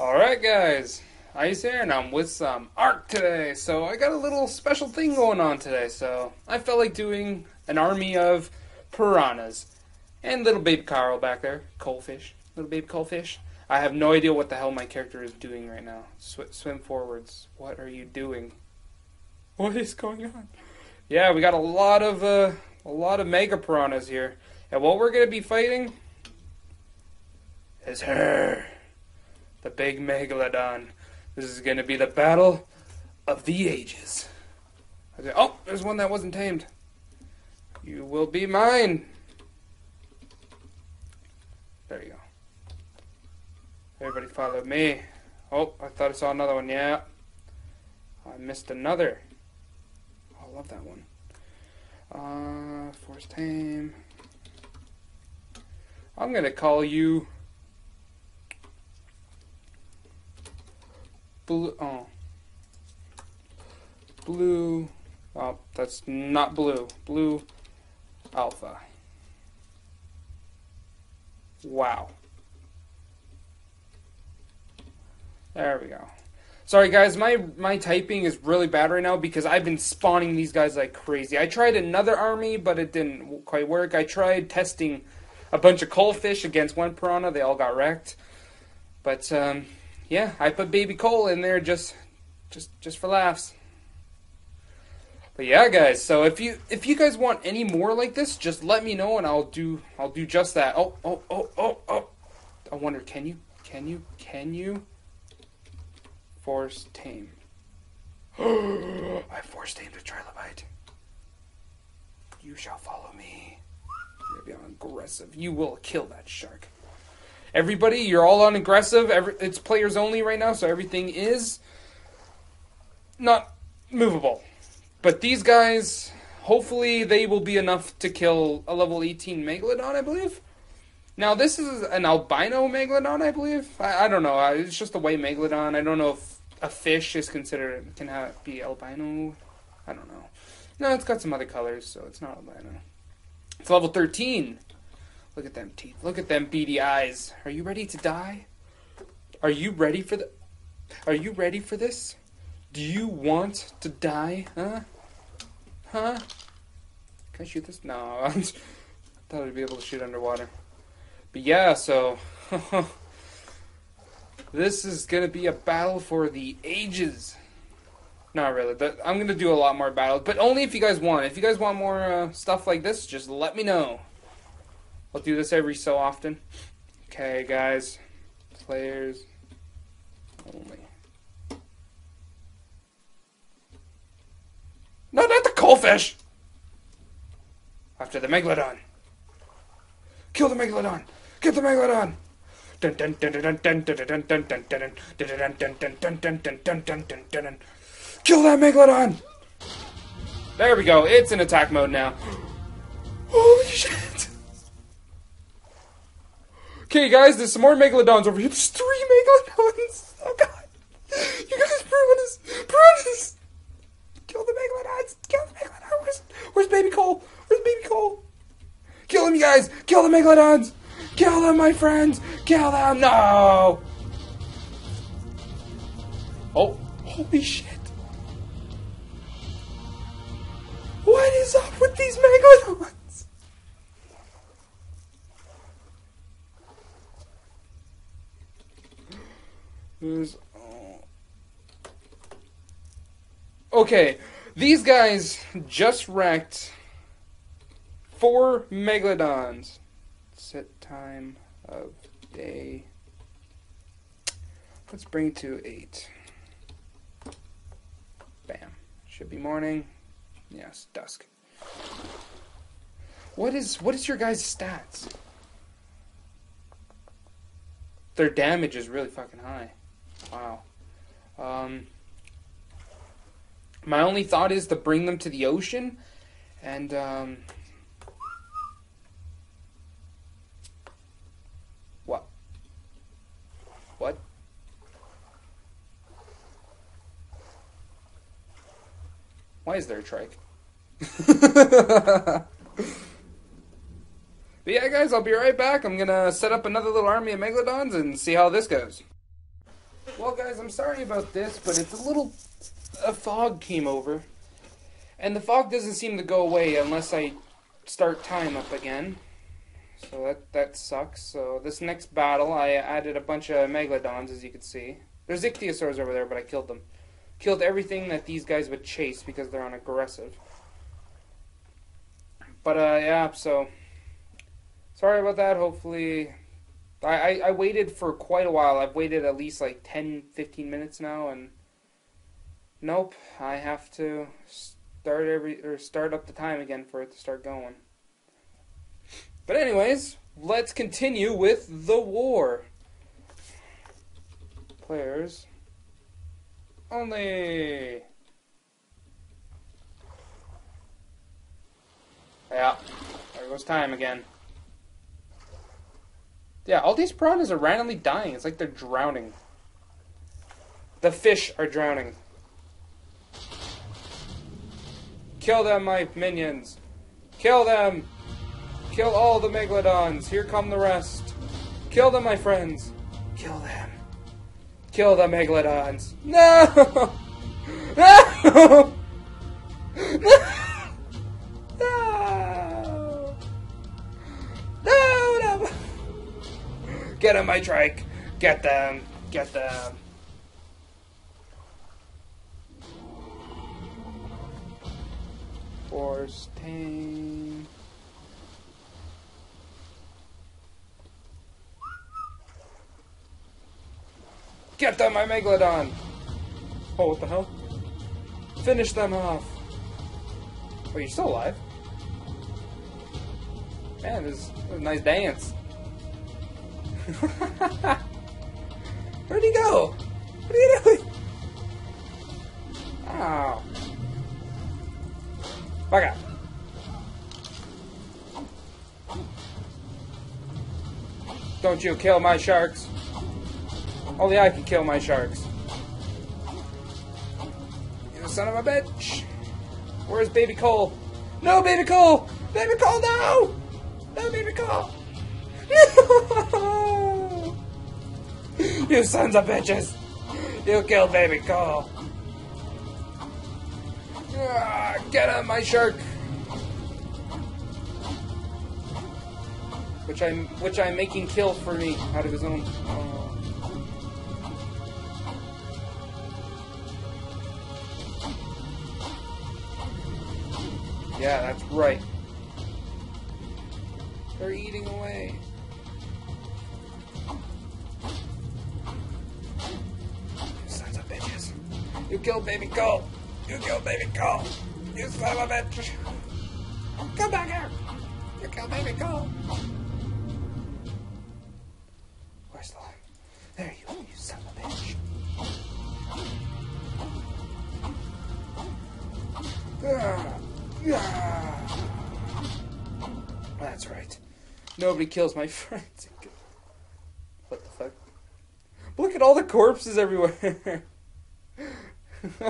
Alright guys, Ice here and I'm with some art today. So I got a little special thing going on today. So I felt like doing an army of piranhas. And little baby Carl back there, coalfish. Little baby coalfish. I have no idea what the hell my character is doing right now. Sw- swim forwards. What are you doing? What is going on? Yeah, we got a lot of uh, a lot of mega piranhas here. And what we're gonna be fighting is her the big megalodon. This is going to be the battle of the ages. Oh, there's one that wasn't tamed. You will be mine. There you go. Everybody follow me. Oh, I thought I saw another one. Yeah. I missed another. Oh, I love that one. Uh, force tame. I'm going to call you blue. Oh, blue. Oh, that's not blue. Blue alpha. Wow. There we go. Sorry guys, my my typing is really bad right now because I've been spawning these guys like crazy. I tried another army, but it didn't quite work. I tried testing a bunch of coalfish against one piranha. They all got wrecked. But um, yeah, I put baby coal in there just just just for laughs. But yeah, guys. So if you if you guys want any more like this, just let me know and I'll do I'll do just that. Oh oh oh oh oh. I wonder, can you can you can you force tame? I force tamed a trilobite. You shall follow me. You're aggressive. You will kill that shark everybody, you're all on aggressive. Every, it's players only right now, so everything is not movable. But these guys, hopefully, they will be enough to kill a level 18 Megalodon, I believe. Now, this is an albino Megalodon, I believe. I, I don't know. It's just a white Megalodon. I don't know if a fish is considered can have, be albino. I don't know. No, it's got some other colors, so it's not albino. It's level 13. Look at them teeth. Look at them beady eyes. Are you ready to die? Are you ready for the Are you ready for this? Do you want to die? Huh? Huh? Can I shoot this? No. I thought I'd be able to shoot underwater. But yeah, so this is gonna be a battle for the ages. Not really. I'm gonna do a lot more battles, but only if you guys want. If you guys want more uh, stuff like this, just let me know. I'll do this every so often. Okay, guys. Players only. No, not the coalfish! After the megalodon. Kill the megalodon! Get the megalodon! Kill that megalodon! There we go. It's in attack mode now. Holy shit! Okay, guys, there's some more megalodons over here. There's three megalodons. Oh god, you guys, piranhas, piranhas. Kill the megalodons. Kill the megalodons. Where's, where's baby Cole? Where's baby Cole? Kill them, you guys. Kill the megalodons. Kill them, my friends. Kill them. No. Oh, holy shit. What is up with these megalodons? There's. Oh. Uh, okay, these guys just wrecked four megalodons. Set time of day. Let's bring it to eight. Bam. Should be morning. Yes, dusk. What is what is your guys' stats? Their damage is really fucking high. Wow. Um, my only thought is to bring them to the ocean and um, what? What? Why is there a trike? But yeah guys i'll be right back. I'm gonna set up another little army of megalodons and see how this goes Well, guys, I'm sorry about this, but it's a little. A fog came over. And the fog doesn't seem to go away unless I start time up again. So that that sucks. So this next battle, I added a bunch of megalodons, as you can see. There's ichthyosaurs over there, but I killed them. Killed everything that these guys would chase because they're on aggressive. But uh, yeah, so sorry about that. Hopefully, I, I waited for quite a while. I've waited at least like 10, 15 minutes now, and nope, I have to start every or start up the time again for it to start going. But anyways, let's continue with the war. Players only. Yeah, there goes time again. Yeah, all these piranhas are randomly dying. It's like they're drowning. The fish are drowning. Kill them, my minions. Kill them. Kill all the megalodons. Here come the rest. Kill them, my friends. Kill them. Kill the megalodons. No! No! No! Get them, my trike. Get them. Get them. Force tame. Get them, my Megalodon! Oh, what the hell? Finish them off! Oh, you're still alive? Man, this is a nice dance. Where'd he go? What are you doing? Oh. Back out. Don't you kill my sharks. Only I can kill my sharks. You son of a bitch. Where's Baby Cole? No, Baby Cole! Baby Cole, no! No, Baby Cole! No! You sons of bitches! You killed Baby Cole! Ah, get him, my shark! Which I'm, which I'm making kill for me out of his own. Yeah, that's right. They're eating away. You killed baby Cole. You killed baby Cole. You son of a bitch. Come back here. You killed baby Cole. Where's the line? There you you son of a bitch. That's right. Nobody kills my friends. What the fuck? Look at all the corpses everywhere.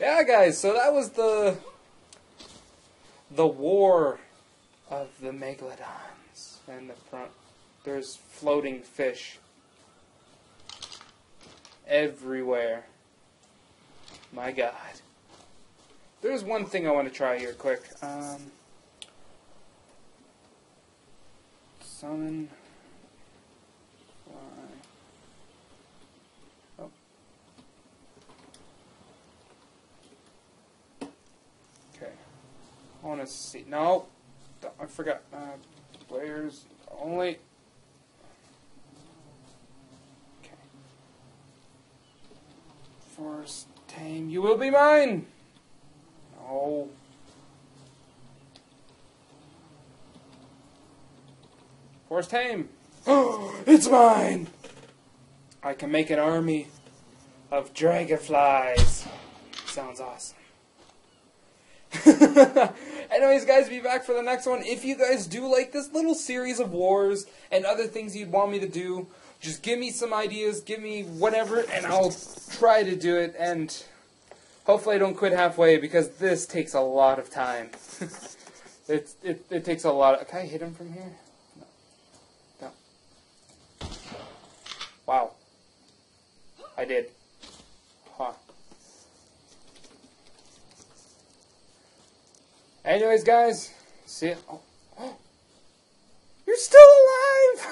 yeah, guys. So that was the the war of the megalodons and the front. There's floating fish everywhere. My God. There's one thing I want to try here quick. Um, summon. Fly. Oh. Okay. I want to see. No. I forgot. Uh, players only. Okay. Force tame. You will be mine. No. Force tame. it's mine. I can make an army of dragonflies. Sounds awesome. Anyways, guys, be back for the next one. If you guys do like this little series of wars and other things you'd want me to do, just give me some ideas, give me whatever, and I'll try to do it. And hopefully, I don't quit halfway because this takes a lot of time. it, it, it takes a lot. Of, can I hit him from here? No. No. Wow. I did. Anyways, guys, see ya. Oh. oh. You're still alive!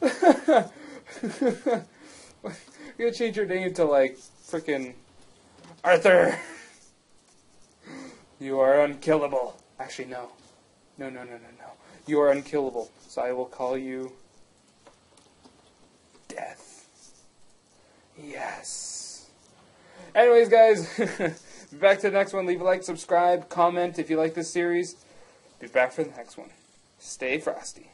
You're gonna change your name to like freaking Arthur. You are unkillable. Actually, no. No, no, no, no, no. You are unkillable. So I will call you Death. Yes. Anyways, guys, back to the next one. Leave a like, subscribe, comment if you like this series. Be back for the next one. Stay frosty.